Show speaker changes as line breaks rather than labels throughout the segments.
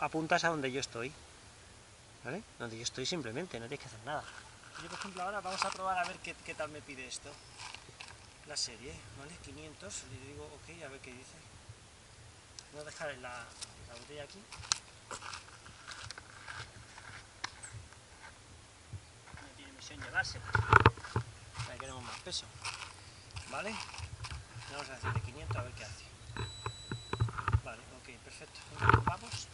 apuntas a donde yo estoy. ¿Vale? Donde yo estoy simplemente, no tienes que hacer nada. Yo, por ejemplo, ahora vamos a probar a ver qué, tal me pide esto. La serie, ¿vale? 500, le digo ok, a ver qué dice. Voy a dejar la, la botella aquí. No tiene misión llevársela. Ahí queremos más peso. ¿Vale? Vamos a hacer de 500 a ver qué hace. Vale, ok, perfecto. Vamos.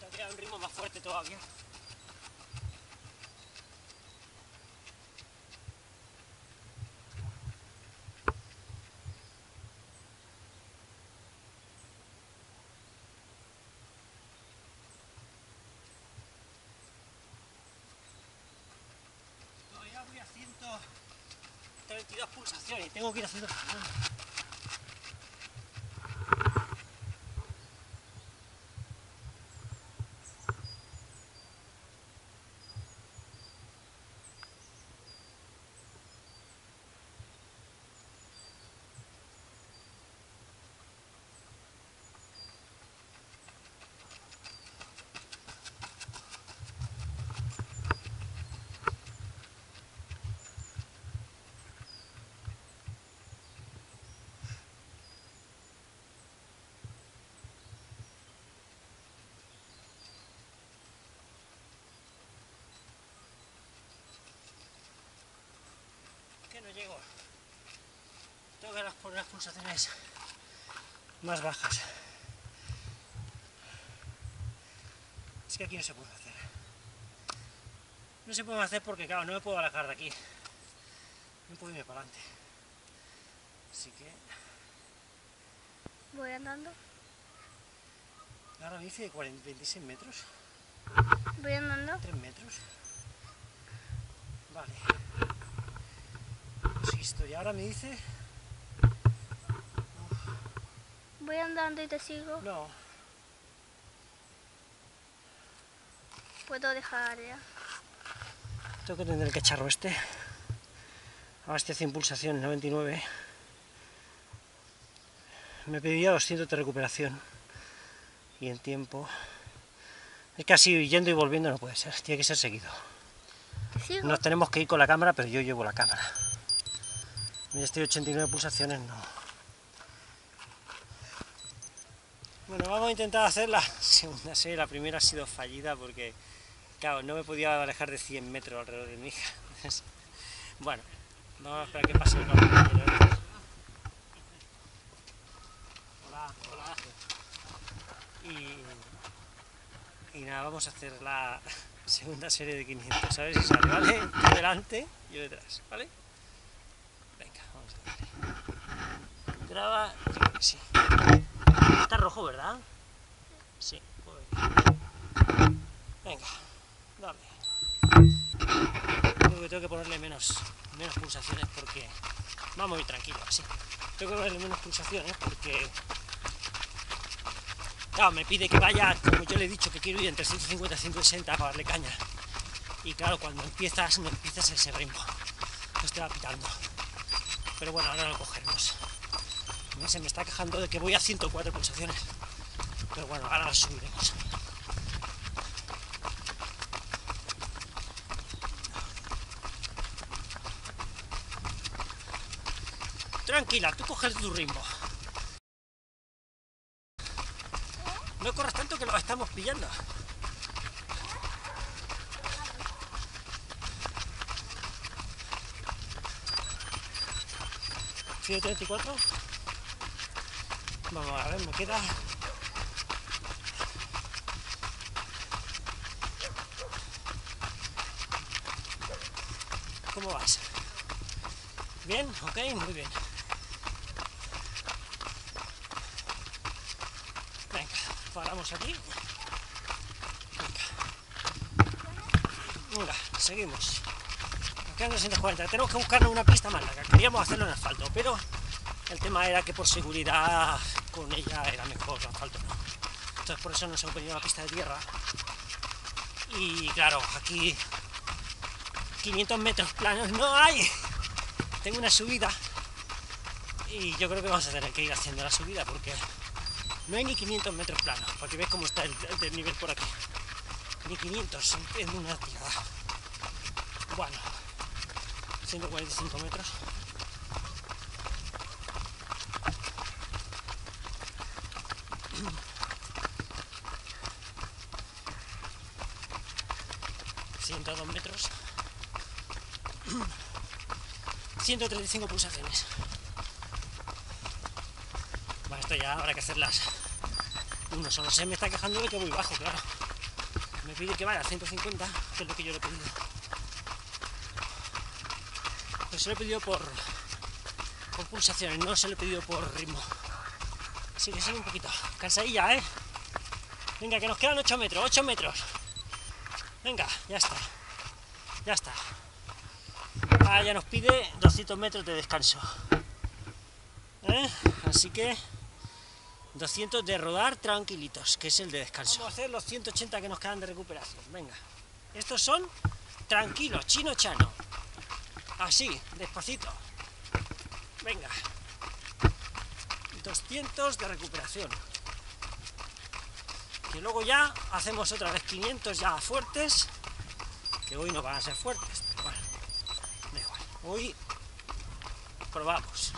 Tendría un ritmo más fuerte todavía. Todavía voy a 132 pulsaciones tengo que ir haciendo... Tengo que poner las pulsaciones más bajas. Es que aquí no se puede hacer. No se puede hacer porque, claro, no me puedo alejar de aquí. No puedo irme para adelante. Así que
Voy andando.
ahora me dice 40, 26 metros,
Voy andando.
3 metros. Vale. Pues historia. Ahora me dice.
Voy andando y te sigo.
No,
Puedo dejar ya.
Tengo que tener el cacharro este. Ahora estoy a 100 pulsaciones, 99. Me pedía 200 de recuperación. Y en tiempo... Es que así yendo y volviendo no puede ser, tiene que ser seguido. Nos tenemos que ir con la cámara, pero yo llevo la cámara. Ya estoy a 89 pulsaciones, no. Bueno, vamos a intentar hacer la segunda serie. La primera ha sido fallida porque, claro, no me podía alejar de 100 metros alrededor de mi hija. Bueno, vamos a esperar que pase el. Hola, hola. Y, y nada, vamos a hacer la segunda serie de 500. A ver si sale, ¿vale? Tú delante, yo detrás, ¿vale? Venga, vamos a darle. Graba, sí. Está rojo, ¿verdad? Sí. Venga, dale. Creo que tengo que ponerle menos, menos pulsaciones porque... Vamos ir tranquilo, así. Tengo que ponerle menos pulsaciones porque... Claro, me pide que vaya, como yo le he dicho, que quiero ir entre 150 y 160 para darle caña. Y claro, cuando empiezas, no empiezas ese ritmo. Pues te va pitando. Pero bueno, ahora lo cogeremos. Se me está quejando de que voy a 104 pulsaciones. Pero bueno, ahora subiremos. Tranquila, tú coges tu ritmo. No corras tanto que lo estamos pillando. ¿134? Vamos a ver, me queda... ¿Cómo vas? ¿Bien? Ok, muy bien. Venga, paramos aquí. Venga. Venga, seguimos. Nos quedan 240. Tenemos que buscarnos una pista más larga. Queríamos hacerlo en asfalto, pero el tema era que por seguridad con ella era mejor asfalto no. Entonces por eso nos hemos pedido una pista de tierra. Y claro, aquí 500 metros planos no hay. Tengo una subida y yo creo que vamos a tener que ir haciendo la subida porque no hay ni 500 metros planos, porque ves cómo está el, el nivel por aquí. Ni 500, es una tirada. Bueno, 145 metros. ...102 metros... ...135 pulsaciones... Bueno, esto ya habrá que hacerlas... ...uno solo. Se me está quejando de que voy bajo, claro... ...me pide que vaya a 150... ...que es lo que yo le he pedido... Pero se lo he pedido por... pulsaciones, no se lo he pedido por ritmo... Así que sigue un poquito... ...cansadilla, ¿eh? Venga, que nos quedan 8 metros, 8 metros... Venga, ya está. Ya está. Ah, ya nos pide 200 metros de descanso. ¿Eh? Así que 200 de rodar tranquilitos, que es el de descanso. Vamos a hacer los 180 que nos quedan de recuperación. Venga. Estos son tranquilos, chino chano. Así, despacito. Venga. 200 de recuperación que luego ya hacemos otra vez 500 ya fuertes, que hoy no van a ser fuertes, pero bueno, da igual, hoy probamos.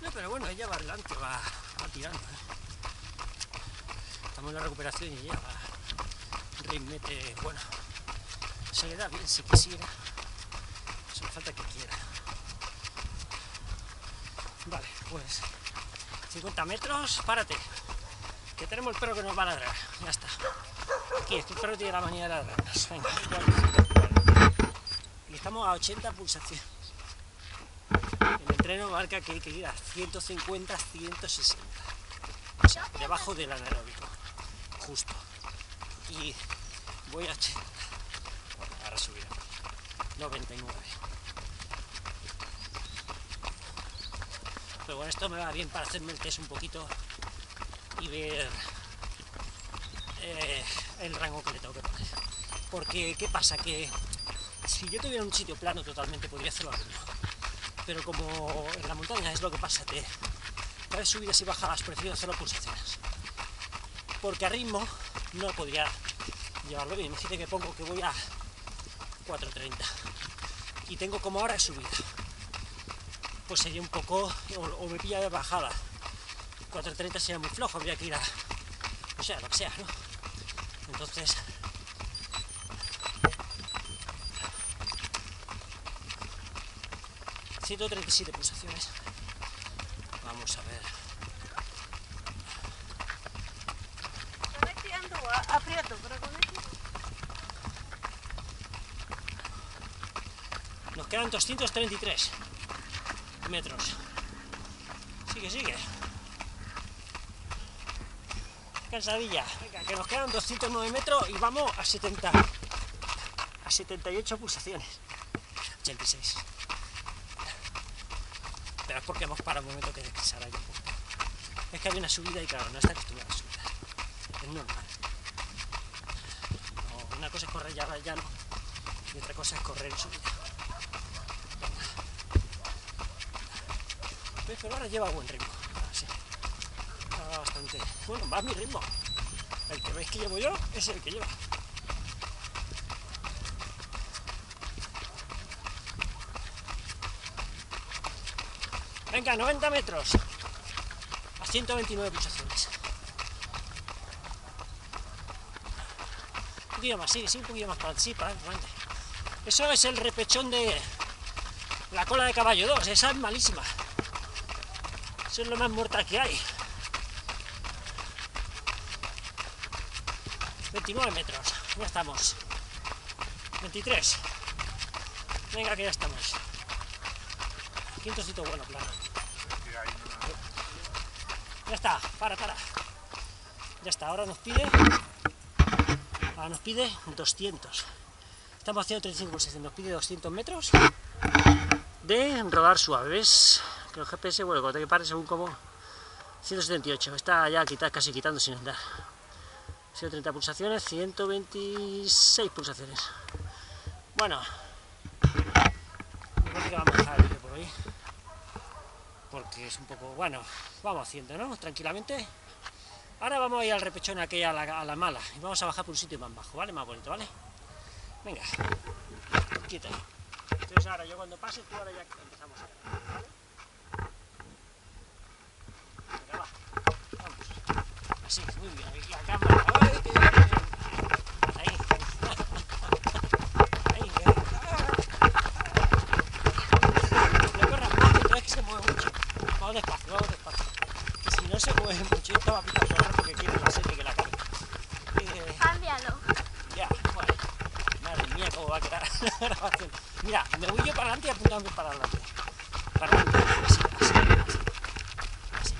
No, pero bueno, ella va adelante, va, va tirando. ¿eh? Estamos en la recuperación y ella va ritmete, bueno, se le da bien si quisiera falta que quiera. Vale, pues 50 metros, párate. Tenemos el perro que nos va a ladrar. Ya está. Aquí, es que el perro tiene la manía de ladrarnos. Venga, Y estamos a 80 pulsaciones. El entreno marca que hay que ir a 150, 160. O sea, debajo del anaeróbico. Justo. Y voy a 80. ahora subir. 99. Pero bueno, esto me va bien para hacerme el test un poquito y ver eh, el rango que le tengo que poner. Porque, ¿qué pasa? Que si yo tuviera un sitio plano totalmente podría hacerlo Pero como en la montaña es lo que pasa, te subidas y bajadas, prefiero hacerlo pulsaciones. Porque a ritmo no podría llevarlo bien. Imagínate que pongo que voy a 4.30 y tengo como ahora subida pues sería un poco, o, me pilla de bajada. 4.30 sería muy flojo, habría que ir a, o sea, lo que sea, ¿no? Entonces, ...137 pulsaciones. Vamos a ver. Nos quedan 233 metros. Sigue, sigue. Cansadilla. Venga, que nos quedan 209 metros y vamos a 70. A 78 pulsaciones. 86. Pero es porque hemos parado un momento que descansar ahí. Es que hay una subida y claro, no está acostumbrado a subir. Es normal. una cosa es correr ya llano y otra cosa es correr en subida. Pero ahora lleva buen ritmo. Bueno, a mi ritmo. El que veis que llevo yo es el que lleva. Venga, 90 metros. A 129 pulsaciones. Un poquito más, sí, sí, un poquito más para sí, para adelante. Eso es el repechón de la cola de caballo 2, esa es malísima. Eso es lo más muerta que hay. 29 metros, ya estamos. 23. Venga que ya estamos. Quintocito bueno, claro. Ya está, para, para. Ya está, ahora nos pide... Ahora nos pide 200. Estamos haciendo 35 pulsaciones, nos pide 200 metros de rodar suave, ¿ves? Que el GPS, bueno, cuando te pare según como 178, está ya casi quitando sin andar. 130 pulsaciones, 126 pulsaciones. Bueno, parece que vamos a dejar el vídeo por hoy. Porque es un poco, bueno, vamos haciendo, ¿no? Tranquilamente. Ahora vamos a ir al repechón aquella a la, mala y vamos a bajar por un sitio más bajo, ¿vale? Más bonito, ¿vale? Venga, quita. Entonces ahora yo cuando pase, tú ahora ya empezamos a ¿vale? Venga, va, vamos. Así, muy bien, aquí la cámara. ¡Ay, qué bien! Ahí. Ahí, eh. No corras más, que tú ves que se mueve mucho. Vamos despacio, vamos despacio. Que si no se mueve mucho, yo estaba pitando ahora porque quiero la serie que la cargue. Eh,
Cámbialo.
ya, bueno. Madre mía, cómo va a quedar la grabación. Mira, me voy yo para adelante y apuntando para adelante. Para adelante, así, así, así. así.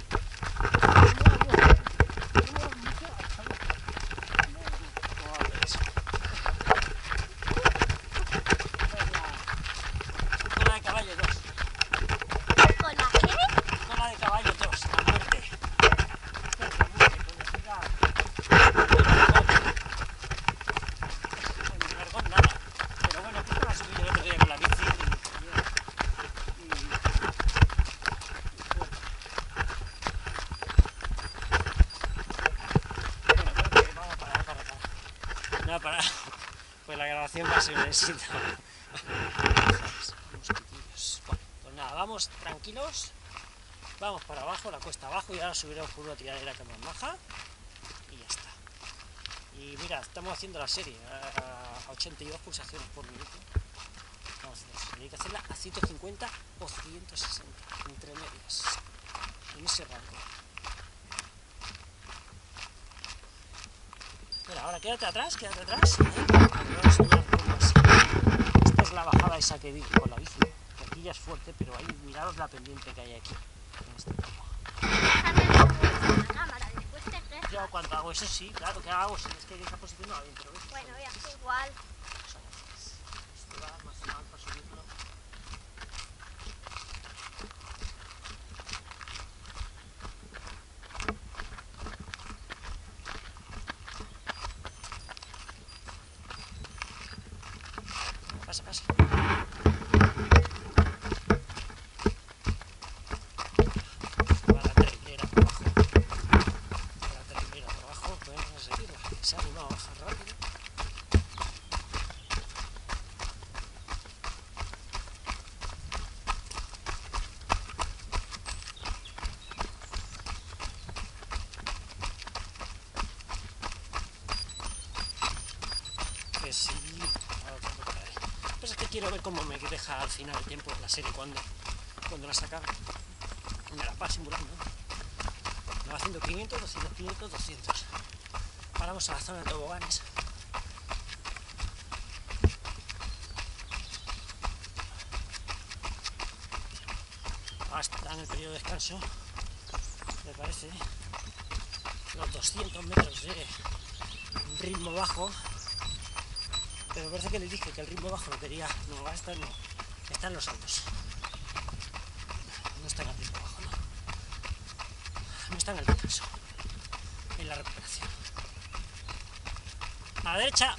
¿Cómo va a hacer eso? Cola de caballo 2.
¿Con la qué?
Cola de caballo 2, a muerte. Muerte, muerte, con decida. Ni vergón nada. Pero bueno, tú te la subí yo el otro día con la bici. y- y- y- Bueno, creo que vamos a parar para acá. No va a parar. Pues pues vamos tranquilos. Vamos para abajo, la cuesta abajo y ahora subiremos por una tiradera que más maja. Y ya está. Y mira, estamos haciendo la serie a, a 82 pulsaciones por minuto. Vamos a hacer. Hay que hacerla a 150 o 160, entre medias. En ese rango. Mira, ahora quédate atrás, quédate atrás. ¿eh? Te voy a enseñar cómo es. Esta es la bajada esa que di con la bici. que Aquí ya es fuerte, pero ahí miraros la pendiente que hay aquí. En este. Yo cuando hago eso sí, claro que hago, si es que en esa posición no la ¿ves?
Bueno, voy a hacer igual.
Esto va más mal para subirlo. Pasa, pasa. Va la trailera por abajo. Va la trailera por abajo, podemos seguirla. Se ha animado a bajar rápido. Que sí. ahora tengo por ahí. Pues es que quiero ver deja al final el tiempo de la serie cuando, cuando la saca. Me la va simulando. Me va haciendo 500, 200, 500, 200. Ahora vamos a la zona de toboganes. Está en el periodo de descanso. Me parece. Los 200 metros de ritmo bajo. Pero parece que le dije que el ritmo bajo lo quería. No, va a estar no. Está en los altos. No está en el ritmo bajo, no. No está en el descanso. En la recuperación. A la derecha.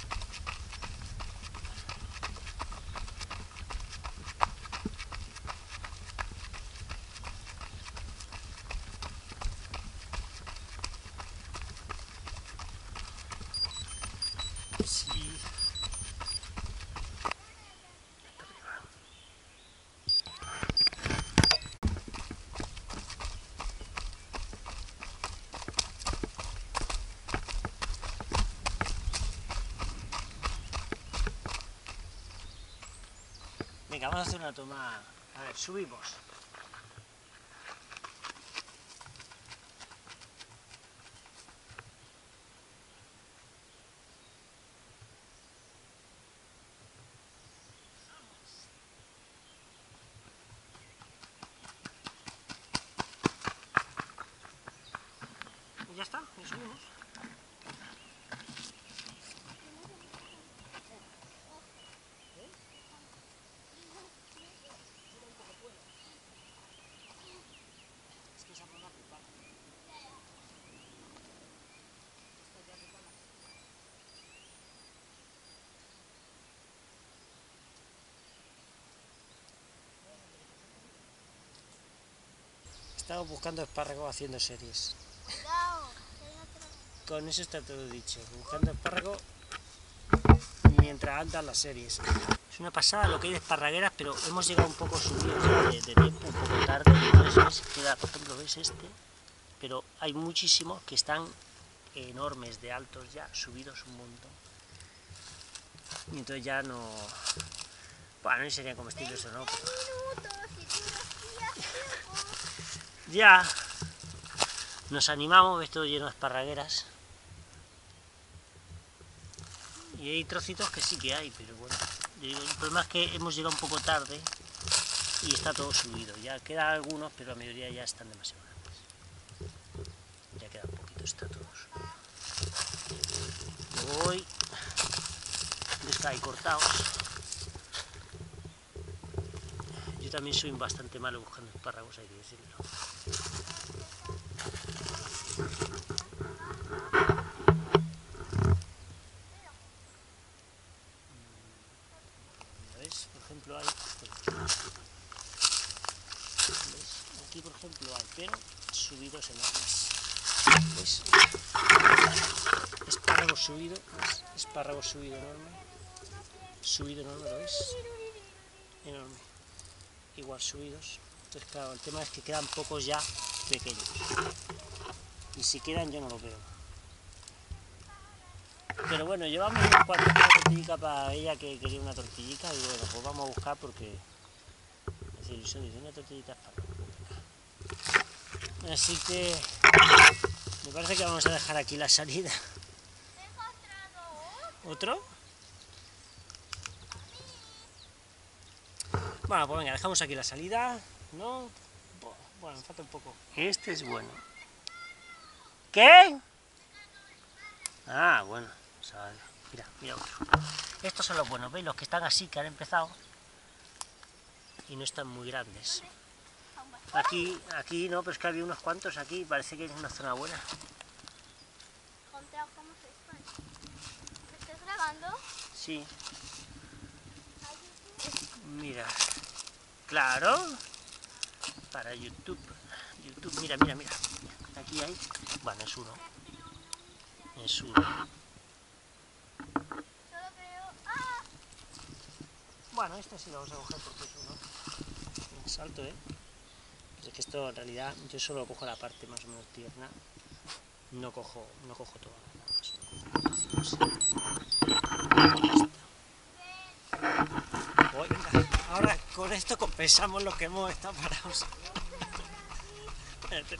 Sí. Venga, vamos a hacer una toma. A ver, subimos. Y ya está, y subimos. Estamos buscando espárragos haciendo series.
Cuidado.
Con eso está todo dicho. Buscando espárragos mientras andan las series. Es una pasada lo que hay de esparragueras, pero hemos llegado un poco subidos de, de tiempo, un poco tarde. Entonces, ¿ves? Queda, por ejemplo, ¿ves este? Pero hay muchísimos que están enormes de altos ya, subidos un montón. Y entonces ya no... Bueno, no serían comestibles o no, pero...
minutos y tú no hacías tiempo.
Ya nos animamos, ves todo lleno de esparragueras. Y hay trocitos que sí que hay, pero bueno. El problema es que hemos llegado un poco tarde y está todo subido. Ya quedan algunos, pero la mayoría ya están demasiado grandes. Ya quedan poquitos, está todo subido. Voy. Está ahí cortados. Yo también soy bastante malo buscando espárragos, hay que decirlo. ¿Ves? Por ejemplo, hay. ¿Ves? Aquí, por ejemplo, hay, pero subidos enormes. ¿Ves? Espárrago subido, ¿ves? Espárrago subido enorme. Subido enorme, ¿lo ves? Enorme. Igual subidos. Entonces, claro, el tema es que quedan pocos ya pequeños. Y si quedan, yo no lo veo. Pero bueno, llevamos unos cuantos una tortillica para ella que quería una tortillica y bueno, pues vamos a buscar porque es ilusión dice una tortillita Así que me parece que vamos a dejar aquí la salida. ¿Otro? Bueno, pues venga, dejamos aquí la salida, ¿no? Bu- Bueno, me falta un poco. Este es bueno. ¿Qué? Ah, bueno. o sea, mira, mira otro. Estos son los buenos, ¿veis? Los que están así, que han empezado y no están muy grandes. Aquí, aquí no, pero es que había unos cuantos aquí, parece que es una zona buena.
Conteo cómo se dispara. ¿Me estás grabando?
Sí. Mira. Claro. Para YouTube. YouTube, mira, mira, mira. Aquí hay. Bueno, es uno. Es uno.
¡Ah!
Bueno, este sí lo vamos a coger porque es uno. Es alto, ¿eh? Es que esto en realidad yo solo cojo la parte más o menos tierna. No cojo, no cojo todo. ahora con esto compensamos lo que hemos estado parados. Espérate.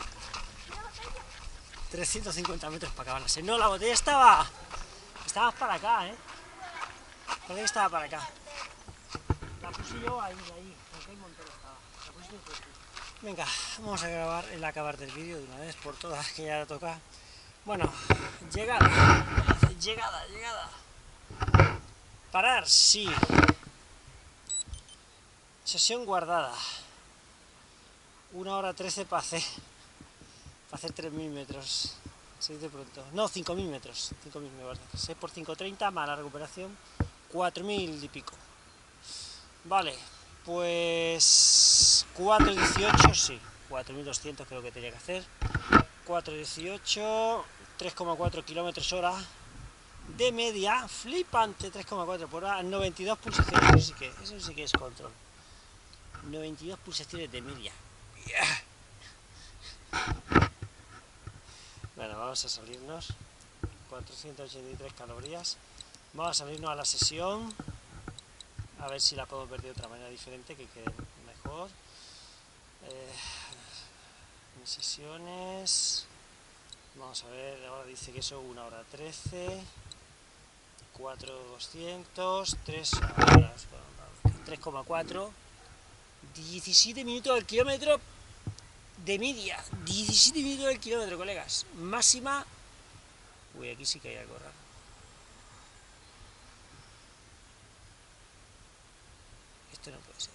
350 metros para acabar la serie. No, la botella estaba. Estaba para acá, ¿eh? Estaba para acá. La puse yo ahí, ahí. Aunque hay montón estaba. La puse yo por aquí. Venga, vamos a grabar el acabar del vídeo de una vez por todas, que ya toca. Bueno, llegada. Llegada, llegada. Parar, sí. Sesión guardada. Una hora trece para hacer, para hacer 3.000 metros. Se dice pronto. No, 5.000 metros. 5.000 me guarda. 6 por 5.30 más la recuperación. 4.000 y pico. Vale, pues 4.18, sí. 4.200 creo que tenía que hacer. 4.18, 3,4 kilómetros hora de media, flipante 3,4 por hora, 92 pulsaciones, eso sí que, eso sí que es control. 92 pulsaciones de media. Bueno, vamos a salirnos. 483 calorías. Vamos a salirnos a la sesión. A ver si la podemos ver de otra manera diferente, que quede mejor. Eh, sesiones. Vamos a ver, ahora dice que son 1 hora 13. 4,200. 3 horas. 3,4. 17 minutos al kilómetro de media. 17 minutos al kilómetro, colegas. Máxima. Uy, aquí sí que hay algo raro. Esto no puede ser.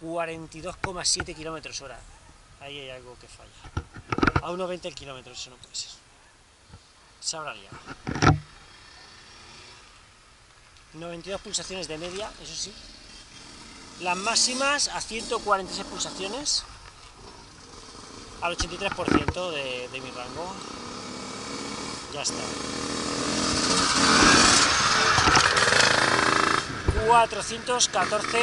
42,7 kilómetros hora. Ahí hay algo que falla. A 1,20 el kilómetro, eso no puede ser. Se habrá liado. 92 pulsaciones de media, eso sí. Las máximas a 146 pulsaciones. al 83% de, de mi rango. Ya está. 414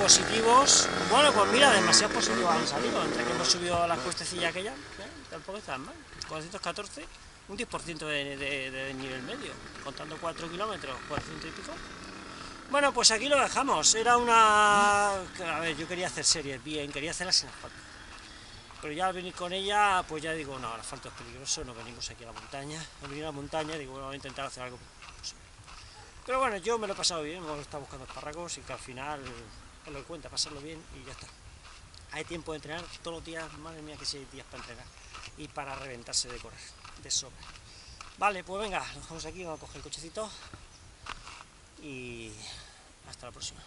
positivos. Bueno, pues mira, demasiados positivos han salido. Entre que hemos subido la cuestecilla aquella, ¿eh? tampoco están mal. 414, un 10% de, de, nivel medio, contando 4 kilómetros, 400 y pico. Bueno, pues aquí lo dejamos. Era una... A ver, yo quería hacer series bien, quería hacerlas en asfalto. Pero ya al venir con ella, pues ya digo, no, el asfalto es peligroso, no venimos aquí a la montaña. Al venir a la montaña, digo, bueno, voy a intentar hacer algo. Pero bueno, yo me lo he pasado bien, hemos estado buscando espárragos y que al final, os lo cuenta, pasarlo bien y ya está. Hay tiempo de entrenar todos los días, madre mía, que si hay días para entrenar y para reventarse de correr, de sobra. Vale, pues venga, nos dejamos aquí, vamos a coger el cochecito y hasta la próxima.